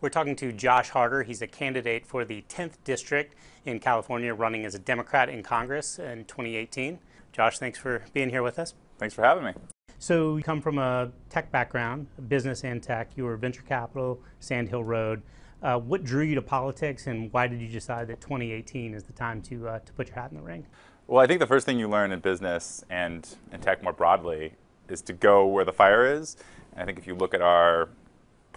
We're talking to Josh Harder. He's a candidate for the 10th District in California, running as a Democrat in Congress in 2018. Josh, thanks for being here with us. Thanks for having me. So, you come from a tech background, business and tech. You were venture capital, Sand Hill Road. Uh, what drew you to politics, and why did you decide that 2018 is the time to, uh, to put your hat in the ring? Well, I think the first thing you learn in business and in tech more broadly is to go where the fire is. And I think if you look at our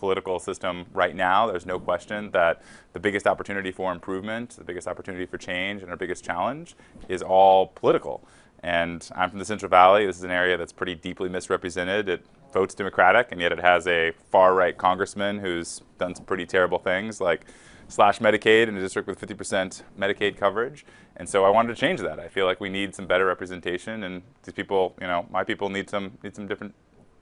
political system right now, there's no question that the biggest opportunity for improvement, the biggest opportunity for change, and our biggest challenge is all political. And I'm from the Central Valley. This is an area that's pretty deeply misrepresented. It votes Democratic, and yet it has a far right congressman who's done some pretty terrible things, like slash Medicaid in a district with 50% Medicaid coverage. And so I wanted to change that. I feel like we need some better representation, and these people, you know, my people need some need some different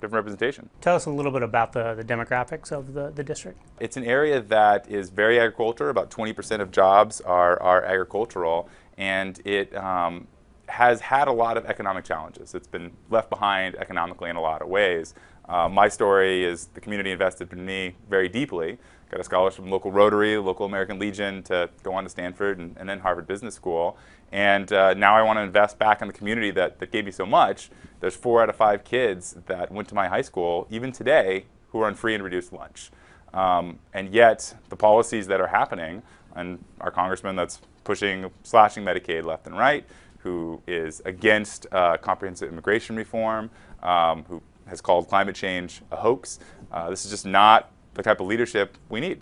different representation. Tell us a little bit about the, the demographics of the, the district. It's an area that is very agricultural. About 20% of jobs are, are agricultural, and it um, has had a lot of economic challenges. It's been left behind economically in a lot of ways. Uh, my story is the community invested in me very deeply. Got a scholarship from local Rotary, local American Legion to go on to Stanford and, and then Harvard Business School. And uh, now I want to invest back in the community that, that gave me so much. There's four out of five kids that went to my high school, even today, who are on free and reduced lunch. Um, and yet, the policies that are happening, and our congressman that's pushing slashing Medicaid left and right, who is against uh, comprehensive immigration reform, um, who has called climate change a hoax. Uh, this is just not the type of leadership we need.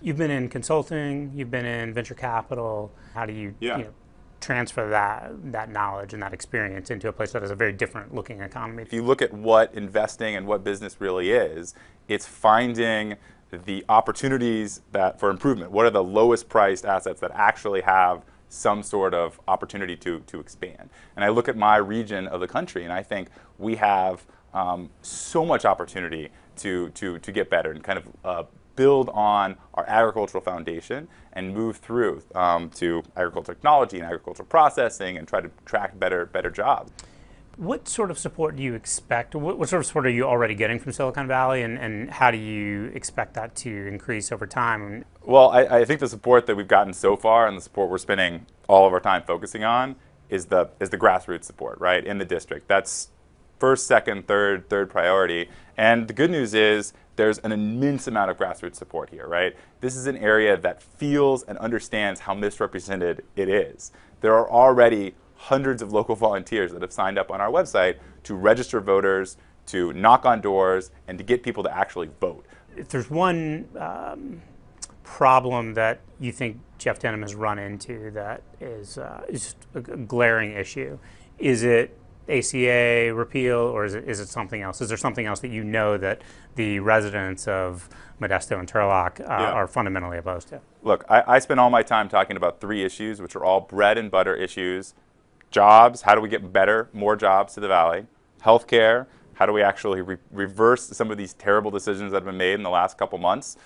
You've been in consulting, you've been in venture capital. How do you, yeah. you know, transfer that that knowledge and that experience into a place that has a very different looking economy? If you look at what investing and what business really is, it's finding the opportunities that for improvement. What are the lowest priced assets that actually have some sort of opportunity to, to expand. And I look at my region of the country and I think we have um, so much opportunity to, to, to get better and kind of uh, build on our agricultural foundation and move through um, to agricultural technology and agricultural processing and try to track better, better jobs. What sort of support do you expect? What, what, sort of support are you already getting from Silicon Valley, and, and how do you expect that to increase over time? Well, I, I, think the support that we've gotten so far, and the support we're spending all of our time focusing on, is the is the grassroots support, right, in the district. That's first, second, third, third priority. And the good news is there's an immense amount of grassroots support here, right? This is an area that feels and understands how misrepresented it is. There are already hundreds of local volunteers that have signed up on our website to register voters, to knock on doors, and to get people to actually vote. If there's one um, problem that you think Jeff Denham has run into that is, uh, is a glaring issue, is it ACA repeal, or is it, is it something else? Is there something else that you know that the residents of Modesto and Turlock uh, yeah. are fundamentally opposed to? Look, I, I spend all my time talking about three issues, which are all bread and butter issues Jobs, how do we get better, more jobs to the valley? Healthcare, how do we actually re reverse some of these terrible decisions that have been made in the last couple months?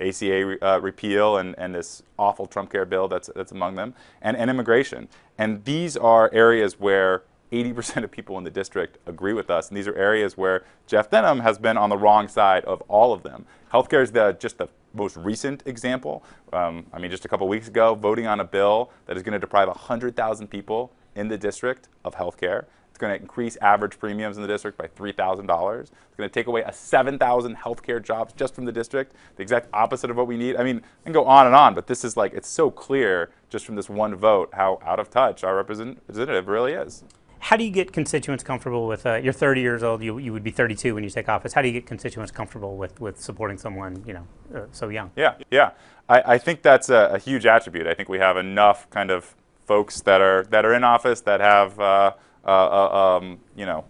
ACA re uh, repeal and, and this awful Trump care bill that's, that's among them, and, and immigration. And these are areas where 80% of people in the district agree with us, and these are areas where Jeff Denham has been on the wrong side of all of them. Healthcare is the, just the most recent example. Um, I mean, just a couple weeks ago, voting on a bill that is going to deprive 100,000 people in the district of healthcare. It's going to increase average premiums in the district by $3,000. It's going to take away a 7,000 healthcare jobs just from the district, the exact opposite of what we need. I mean, I can go on and on, but this is like, it's so clear just from this one vote how out of touch our representative really is. How do you get constituents comfortable with, uh, you're 30 years old, you, you would be 32 when you take office. How do you get constituents comfortable with, with supporting someone, you know, uh, so young? Yeah, yeah. I, I think that's a, a huge attribute. I think we have enough kind of folks that are that are in office that have uh, uh, uh, um, you know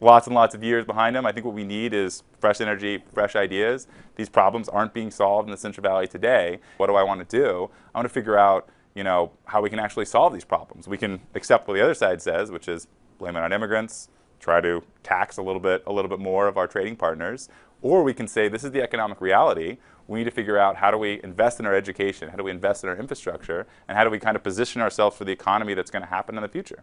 lots and lots of years behind them. I think what we need is fresh energy, fresh ideas. These problems aren't being solved in the Central Valley today. What do I want to do? I want to figure out you know how we can actually solve these problems. We can accept what the other side says, which is blame it on immigrants, try to tax a little bit a little bit more of our trading partners, or we can say this is the economic reality we need to figure out how do we invest in our education, how do we invest in our infrastructure, and how do we kind of position ourselves for the economy that's going to happen in the future.